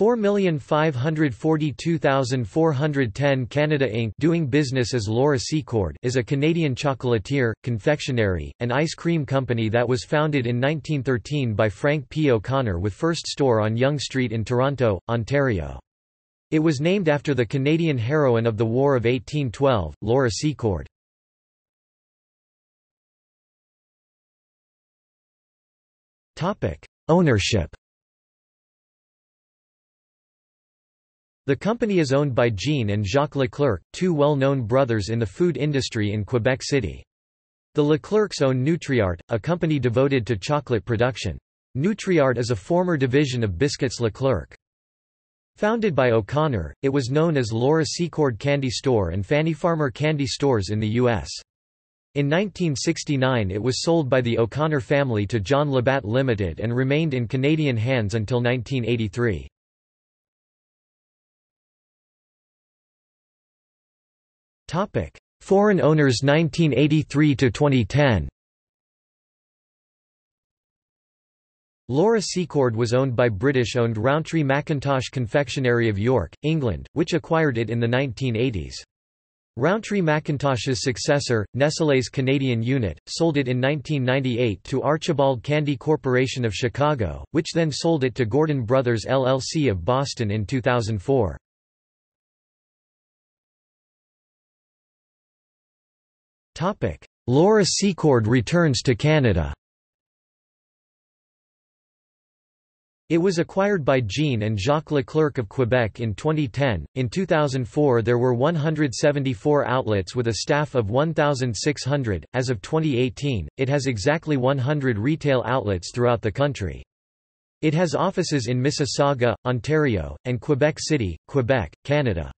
4542410 Canada Inc. doing business as Laura Secord is a Canadian chocolatier, confectionery, and ice cream company that was founded in 1913 by Frank P. O'Connor with first store on Yonge Street in Toronto, Ontario. It was named after the Canadian heroine of the War of 1812, Laura Secord. Ownership The company is owned by Jean and Jacques Leclerc, two well-known brothers in the food industry in Quebec City. The Leclercs own Nutriart, a company devoted to chocolate production. Nutriart is a former division of Biscuits Leclerc. Founded by O'Connor, it was known as Laura Secord Candy Store and Fannie Farmer Candy Stores in the U.S. In 1969 it was sold by the O'Connor family to John Labatt Limited and remained in Canadian hands until 1983. Topic: Foreign owners 1983 to 2010. Laura Secord was owned by British-owned Rowntree Mackintosh Confectionery of York, England, which acquired it in the 1980s. Rowntree Mackintosh's successor, Nestlé's Canadian unit, sold it in 1998 to Archibald Candy Corporation of Chicago, which then sold it to Gordon Brothers LLC of Boston in 2004. Laura Secord returns to Canada It was acquired by Jean and Jacques Leclerc of Quebec in 2010. In 2004, there were 174 outlets with a staff of 1,600. As of 2018, it has exactly 100 retail outlets throughout the country. It has offices in Mississauga, Ontario, and Quebec City, Quebec, Canada.